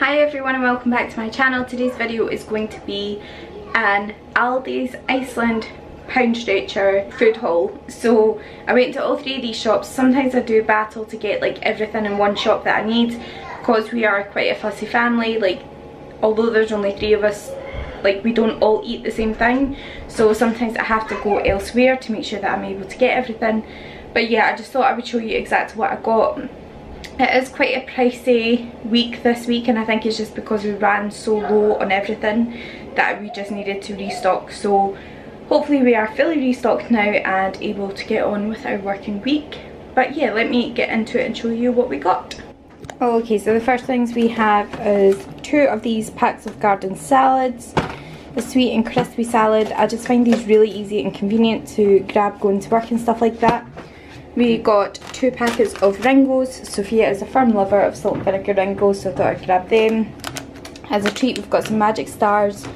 Hi everyone and welcome back to my channel. Today's video is going to be an Aldi's Iceland Poundstretcher food haul. So I went to all three of these shops. Sometimes I do battle to get like everything in one shop that I need because we are quite a fussy family. Like although there's only three of us like we don't all eat the same thing so sometimes I have to go elsewhere to make sure that I'm able to get everything but yeah I just thought I would show you exactly what I got it is quite a pricey week this week and I think it's just because we ran so low on everything that we just needed to restock. So hopefully we are fully restocked now and able to get on with our working week. But yeah, let me get into it and show you what we got. Okay, so the first things we have is two of these packs of garden salads. The sweet and crispy salad. I just find these really easy and convenient to grab going to work and stuff like that. We got two packets of Ringos. Sophia is a firm lover of salt and vinegar Ringos, so I thought I'd grab them. As a treat, we've got some Magic Stars.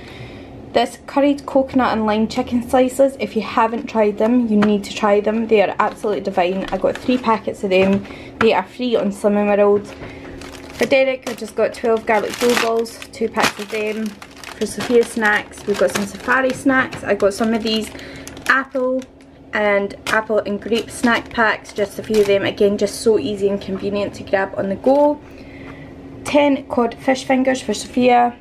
This curried coconut and lime chicken slices, if you haven't tried them, you need to try them. They are absolutely divine. I got three packets of them. They are free on Slimming World. For Derek, I've just got 12 garlic dough balls, two packs of them. For Sophia snacks, we've got some safari snacks. I got some of these apple and apple and grape snack packs, just a few of them. Again, just so easy and convenient to grab on the go. 10 cod fish fingers for Sophia.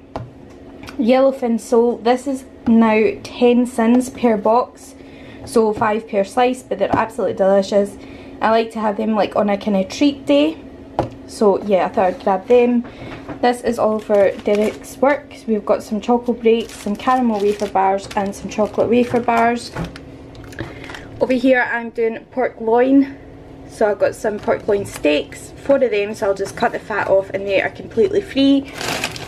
Yellowfin sole. This is now 10 cents per box. So 5 per slice, but they're absolutely delicious. I like to have them like on a kind of treat day. So yeah, I thought I'd grab them. This is all for Derek's work. We've got some chocolate breaks, some caramel wafer bars and some chocolate wafer bars. Over here I'm doing pork loin. So I've got some pork loin steaks, four of them, so I'll just cut the fat off and they are completely free.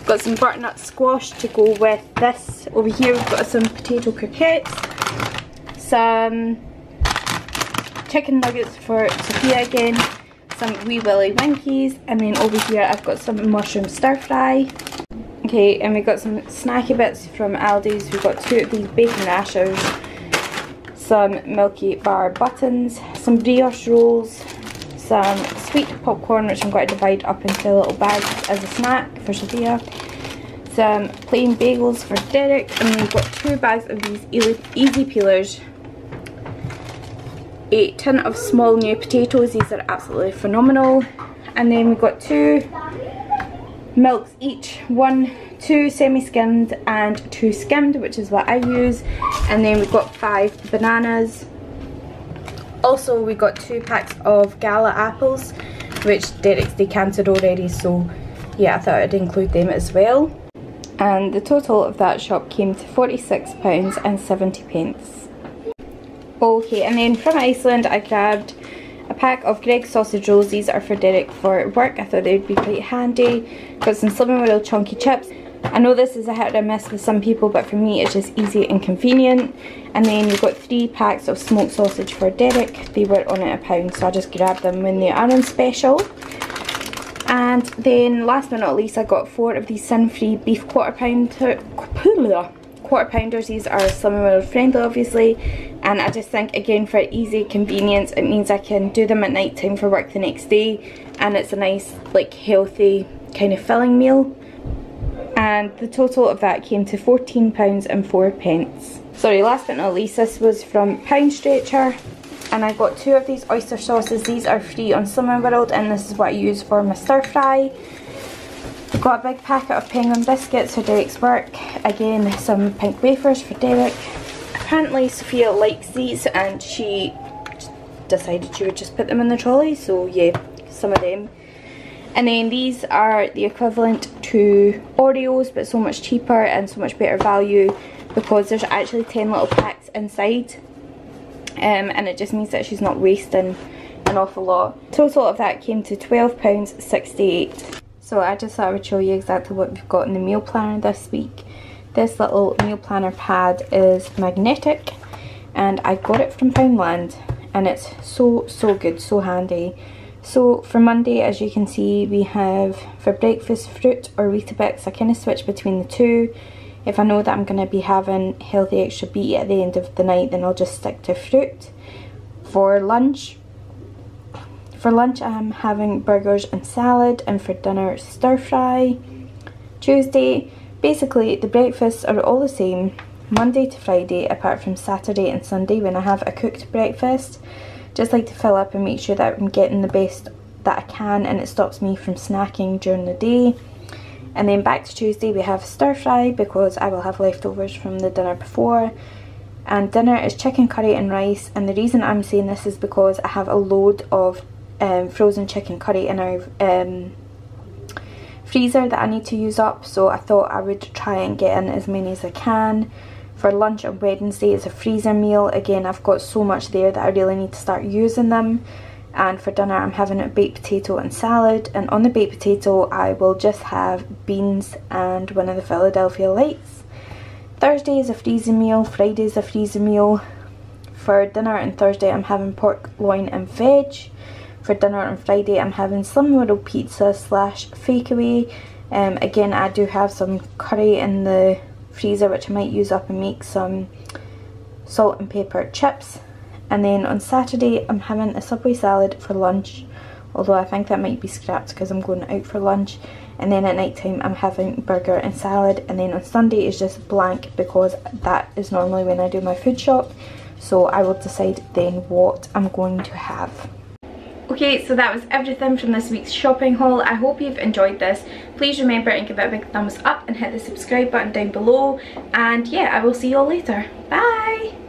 Got some butternut squash to go with this. Over here we've got some potato croquettes, some chicken nuggets for Sophia again, some wee willy winkies, and then over here I've got some mushroom stir fry. Okay, and we've got some snacky bits from Aldi's. We've got two of these bacon rashers some Milky Bar buttons, some brioche rolls, some sweet popcorn which I'm going to divide up into little bags as a snack for Sophia, some plain bagels for Derek, and we've got two bags of these easy peelers, a tin of small new potatoes, these are absolutely phenomenal, and then we've got two milks each, one two semi-skimmed and two skimmed which is what I use. And then we've got five bananas. Also we got two packs of gala apples which Derek's decanted already so yeah I thought I'd include them as well. And the total of that shop came to £46 and 70 pence. Okay and then from Iceland I grabbed pack of Greggs sausage rolls. These are for Derek for work. I thought they would be quite handy. Got some World chunky chips. I know this is a hit or miss with some people, but for me it's just easy and convenient. And then you've got three packs of smoked sausage for Derek. They were on at a pound, so I just grabbed them when they are on special. And then last but not least, I got four of these syn-free beef quarter pounder, quarter pounders. These are Slimming World friendly, obviously. And I just think, again, for easy convenience, it means I can do them at night time for work the next day. And it's a nice, like, healthy kind of filling meal and the total of that came to £14 and 4 pence. Sorry, last but not least, this was from Poundstretcher and I got two of these oyster sauces. These are free on Slimming World and this is what I use for my stir fry. Got a big packet of penguin biscuits for Derek's work. Again, some pink wafers for Derek. Apparently Sophia likes these and she decided she would just put them in the trolley, so yeah, some of them. And then these are the equivalent to Oreos but so much cheaper and so much better value because there's actually 10 little packs inside um, and it just means that she's not wasting an awful lot. Total of that came to £12.68. So I just thought I would show you exactly what we've got in the meal planner this week. This little meal planner pad is magnetic and I got it from Poundland and it's so so good, so handy. So for Monday, as you can see, we have for breakfast fruit or Weetabix. I kind of switch between the two. If I know that I'm going to be having healthy extra B at the end of the night, then I'll just stick to fruit. For lunch, for lunch I'm having burgers and salad, and for dinner stir fry. Tuesday, basically the breakfasts are all the same Monday to Friday apart from Saturday and Sunday when I have a cooked breakfast. Just like to fill up and make sure that I'm getting the best that I can and it stops me from snacking during the day. And then back to Tuesday we have stir fry because I will have leftovers from the dinner before. And dinner is chicken curry and rice and the reason I'm saying this is because I have a load of um, frozen chicken curry in our um, freezer that I need to use up so I thought I would try and get in as many as I can. For lunch on Wednesday it's a freezer meal. Again I've got so much there that I really need to start using them. And for dinner I'm having a baked potato and salad and on the baked potato I will just have beans and one of the Philadelphia Lights. Thursday is a freezer meal, Friday is a freezer meal. For dinner on Thursday I'm having pork loin and veg for dinner on Friday I'm having some little pizza slash fakeaway. Um, again I do have some curry in the freezer which I might use up and make some salt and pepper chips. And then on Saturday I'm having a Subway salad for lunch although I think that might be scrapped because I'm going out for lunch and then at night time I'm having burger and salad and then on Sunday is just blank because that is normally when I do my food shop so I will decide then what I'm going to have. Okay, so that was everything from this week's shopping haul. I hope you've enjoyed this. Please remember and give it a big thumbs up and hit the subscribe button down below. And yeah, I will see you all later. Bye!